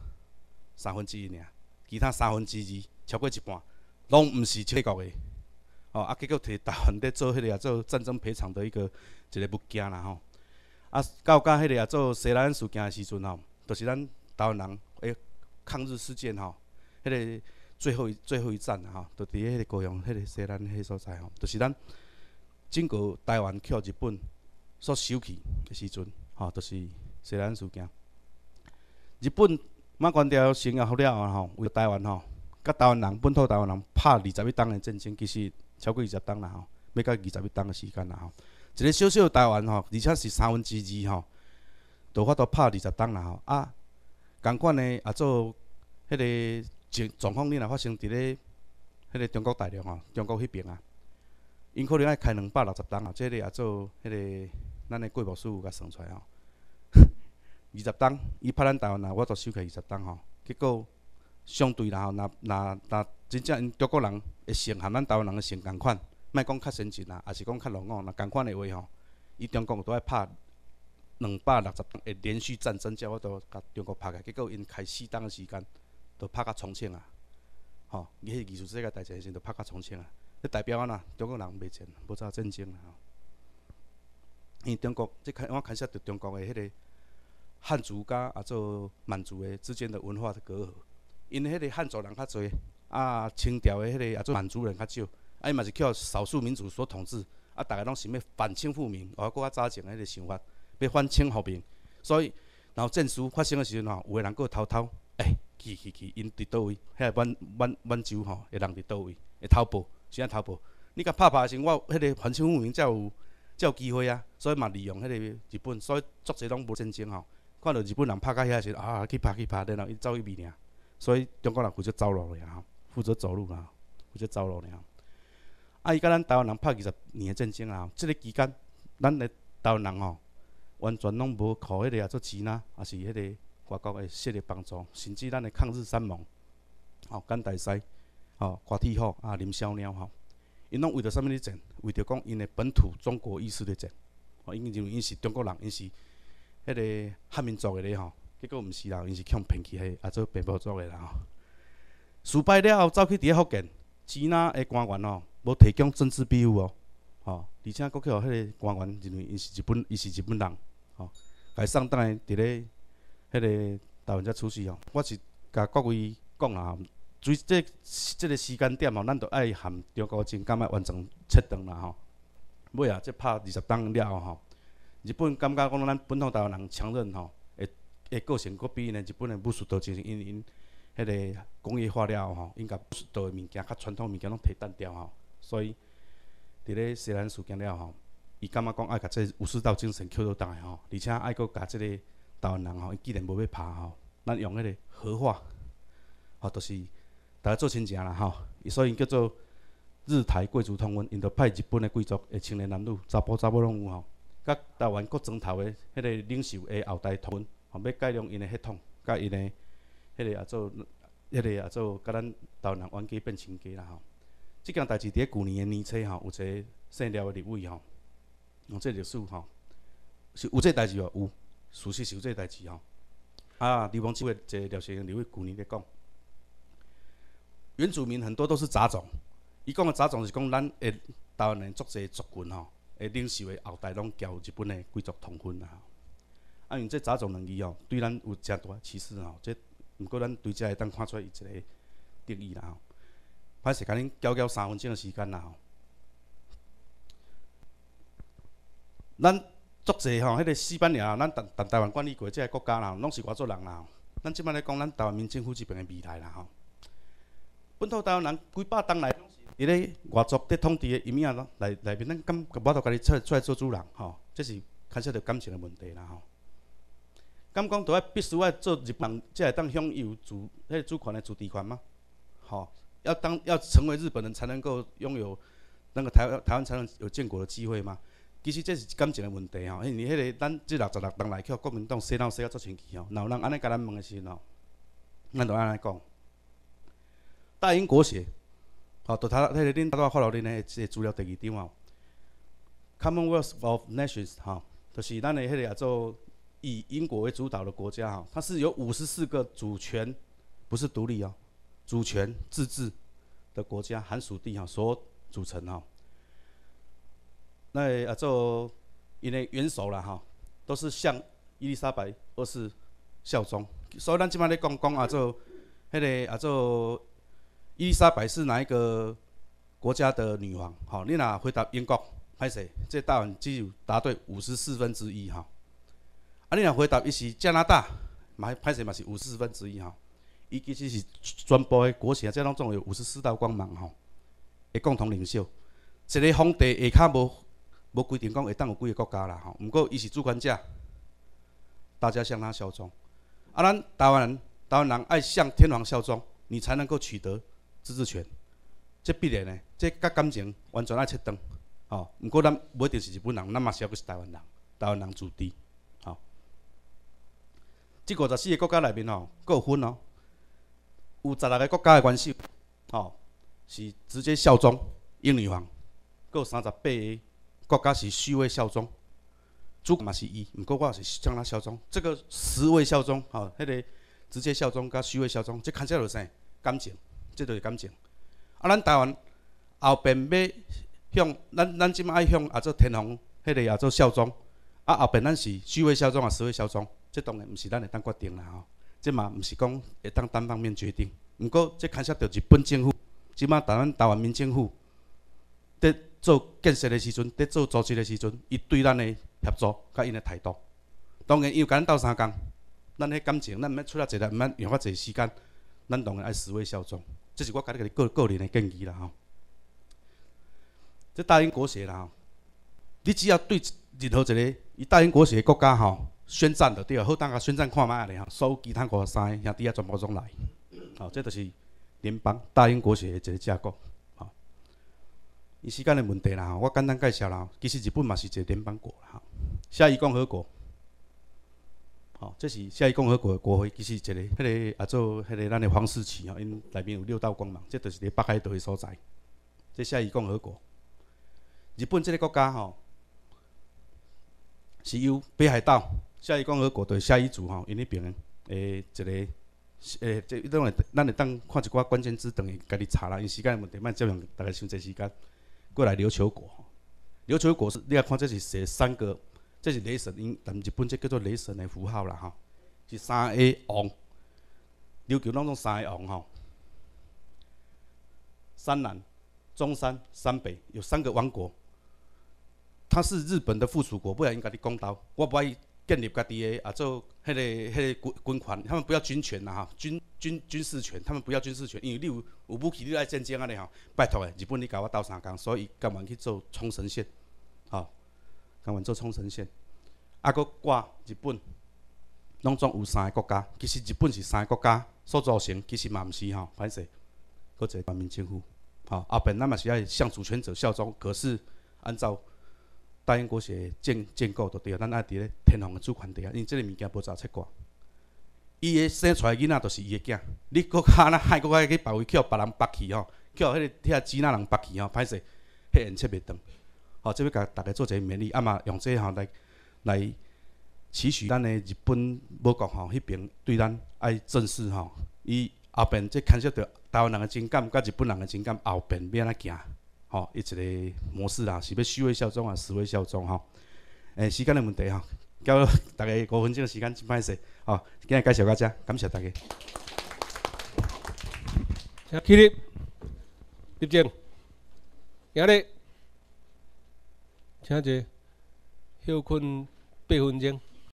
三分之一尔，其他三分之二超过一半，拢毋是清帝国的。哦，啊结果摕台湾咧做迄个啊做战争赔偿的一个一个物件啦吼。啊到甲迄个啊做西兰事件的时阵吼，著是咱台湾人诶抗日事件吼，迄个。最后一最后一战啦吼，就伫迄个高雄迄个西南迄所在吼，就是咱整个台湾去日本所收去的时阵，吼，就是西南事件。日本马关条成也好了后吼，为台湾吼，甲台湾人本土台湾人拍二十一档的战争，其实超过二十档啦吼，要到二十一档的时间啦吼。一个小小台湾吼，而且是三分之二吼，都法度拍二十档啦吼。啊，共款的也做迄个。情状况，你若发生伫咧迄个中国大陆吼，中国迄边啊，因可能爱开两百六十档啊，即个也做迄个咱的贵部师傅甲算出来吼，二十档，伊拍咱台湾啊，我都收起二十档吼，结果相对啦吼，若若若真正因中国人会成含咱台湾人的成共款，莫讲较先进啦，也是讲较落伍，若共款的话吼，伊中国都爱拍两百六十档的连续战争，才我都甲中国拍开，结果因开四档的时间。都拍到重庆啊，吼！伊迄艺术世界大战时阵，都拍到重庆啊。迄代表安那中国人袂战，无啥战争啦吼。因中国即开我开始着中国诶迄个汉族甲啊做满族诶之间的文化的隔阂，因迄个汉族人较侪，啊清朝诶迄个啊做满族人较少，啊伊嘛是靠少数民族所统治，啊逐个拢想要反清复明，哦，搁较早前迄个想法，要反清复明，所以然后战事发生诶时阵吼，有诶人搁偷偷，诶去去去，因伫倒位？遐满满满洲吼，诶人伫倒位？会偷步，是安偷步？你甲拍拍时，我迄个反清复明才有。才有机会啊，所以嘛利用迄个日本，所以作者拢无战争吼。看到日本人拍到遐时，啊去拍去拍，然后伊走去边尔。所以中国人负责走路尔吼，负责走路啦，负责走路尔。啊，伊甲咱台湾人拍二十年诶战争啊，即个期间，咱诶台湾人吼，完全拢无靠迄个啊做钱呐，也是迄个外国诶势力帮助，甚至咱诶抗日三盟，吼，甘大西，吼，花铁虎啊，林小鸟吼。因拢为着啥物咧战？为着讲因诶本土中国意识咧战。哦，因认为因是中国人，因是迄个汉民族诶咧吼。结果毋是啦，因是强骗去迄啊做平埔族诶啦吼。失败了后，走去伫咧福建，支那诶官员哦，无提供政治庇护哦。吼，而且佫去互迄个官员认为伊是日本，伊是日本人。吼，该上当诶伫咧迄个台湾遮处死哦。我是甲各位讲啦。最这这个时间点吼，咱着爱含中国情感爱完成切断啦吼。尾啊，这拍二十档了后吼，日本感觉讲咱本土台湾人强韧吼，会会个性佫比因日本的武术道精神，因因迄个工业化了后吼，应该武术道的物件较传统物件拢提淡掉吼。所以伫咧西南事件了后，伊感觉讲爱甲即个武士道精神扣到当下吼，而且爱佫甲即个台湾人吼，伊既然无要拍吼，咱用迄个和化，吼，就是。大家做亲情啦吼，所以叫做日台贵族通婚，因着派日本的贵族的青年男女，查甫查某拢有吼，甲台湾各庄头的迄个领袖的后代通婚，吼要改良因的血统，甲因的迄个也做，迄个也做，甲咱台湾冤家变亲家啦吼。即件代志伫旧年的年初吼，有一个姓廖的立委吼，用这历史吼，是有这代志哦，有，事实是有这代志吼。啊，地方即位一个廖先生立委旧年咧讲。原住民很多都是杂种，伊讲的杂种是讲咱诶台湾人族侪族群吼，诶领袖诶后代拢交日本诶贵族通婚啦。啊，因这杂种两字吼，对咱有诚大歧视吼。这毋过咱对遮会当看出伊一个定义啦吼。歹势甲恁交交三分钟的时间啦吼。咱足济吼，迄个西班牙，咱台台台湾管理过即个国家啦，拢是外族人啦。咱即摆咧讲咱台湾民政府这边的未来啦吼。本土台湾人几百当来，伊咧外族伫统治的阴影咯，内内面咱感我都家己出出来做主人吼，这是牵涉到感情的问题啦吼。敢讲都要必须要做日本人，才会当享有主迄个主权的主地权吗？吼，要当要成为日本人才能够拥有那个台湾台湾才能有建国的机会吗？其实这是感情的问题吼，因为迄个咱这六十六当来去国民党洗脑洗啊足清气吼，然后人安尼甲咱问的时候，咱就安尼讲。大英国协，吼，就他迄个恁拄仔发落恁的即个资料第二张哦。Commonwealth of Nations，吼，就是咱的迄个叫做以英国为主导的国家哈，它是有五十四个主权，不是独立哦，主权自治的国家含属地哈所组成哈。那啊做因为元首啦哈，都是向伊丽莎白二世效忠，所以咱即摆咧讲讲啊做迄个啊做。伊丽莎白是哪一个国家的女王？好，你若回答英国，歹势，这答案只有答对五十四分之一哈。啊，你若回答伊是加拿大，嘛歹势嘛是五十四分之一吼。伊其实是全部的国旗啊，这当中有五十四道光芒吼，的共同领袖。一个皇帝下骹无无规定讲会当有几个国家啦吼。毋过伊是主权者，大家向他效忠。啊，咱台湾人台湾人爱向天皇效忠，你才能够取得。自治权，这必然的，这甲感情完全爱切断，吼。毋过咱无一定是日本人，咱嘛是要阁是台湾人，台湾人自治，吼。即五十四个国家内面吼，各有分哦。有十六个国家的元首，吼，是直接效忠英女皇，各有三十八个国家是虚位效忠，主嘛是伊，毋过我是向他效忠。这个实位效忠，吼，迄个直接效忠甲虚位效忠，这看起来啥？感情。这就是感情。啊，咱台湾后边要向咱咱即摆爱向啊做天皇，迄个也做效忠，啊后边咱是虚位效忠啊实位效忠，这当然毋是咱会当决定啦吼，这嘛毋是讲会当单方面决定，毋过这牵涉到日本政府，即摆台湾台湾民政府，伫做建设的时阵，伫做组织的时阵，伊对咱的协助甲因的态度，当然伊有甲咱斗相共，咱迄感情，咱毋免出来坐来，毋免用遐济时间，咱当然爱实位效忠，这是我家己个个人的建议啦吼。这大英国协啦吼，你只要对任何一个以大英国协国家吼宣战就对了，好当甲宣战看卖咧吼，所有其他五十三个兄弟啊全部拢来，吼，这就是联邦大英国协的一个架构，吼。伊时间的问题啦吼，我简单介绍啦，其实日本嘛是一个联邦国啦吼，下伊共和国，吼，这是下伊共和国的国徽，其实一个迄个也做迄个咱的方式旗吼，因内面有六道光芒，这就是伫北海道的所在，这下伊共和国。日本即个国家吼，是由北海道、下伊共和国对下伊族吼，因迄边诶一个诶，即种诶咱会当看一寡关键字，等于家己查啦。因时间问题，莫占用大家伤济时间。过来琉球国，琉球国是你来看，这是写三个，这是雷神，因但日本这叫做雷神的符号啦吼，是三个王，琉球当中三个王吼，三南、中山、山北有三个王国。他是日本的附属国，不然应该你公道。我不爱建立家己的啊，做迄个迄个军军权，他们不要军权啦哈，军军军事权，他们不要军事权，因为你有有武器，你来战争安尼吼，拜托诶，日本你甲我斗相共，所以甘愿去做冲绳县，吼，甘愿做冲绳县。啊，搁挂日本，拢总有三个国家，其实日本是三个国家所组成，其实嘛毋是吼，歹势，搁一个国民政府，吼，后边咱嘛是要向主权者效忠，可是按照。大英国协建建构就对啊，咱爱伫咧天皇的主权底下，因为即个物件无查切过。伊个生出来囡仔就是伊个囝，你国家那海国家去别位去互别人拔去吼，去互迄个遐支那人拔去吼，歹势，迄缘切袂断。吼，即要甲大家做一个勉励，啊嘛用这吼来来期许咱的日本母国吼，迄边对咱爱正视吼，伊后边即牵涉着台湾人的情感，甲日本人的情感后边要安怎行？吼，一个模式啦，是要虚伪效忠啊，实伪效忠吼。诶，时间的问题吼，交大家五分钟的时间，真歹势。吼，今日介绍到遮，感谢大家。起立，立正，行礼，请坐，休困八分钟。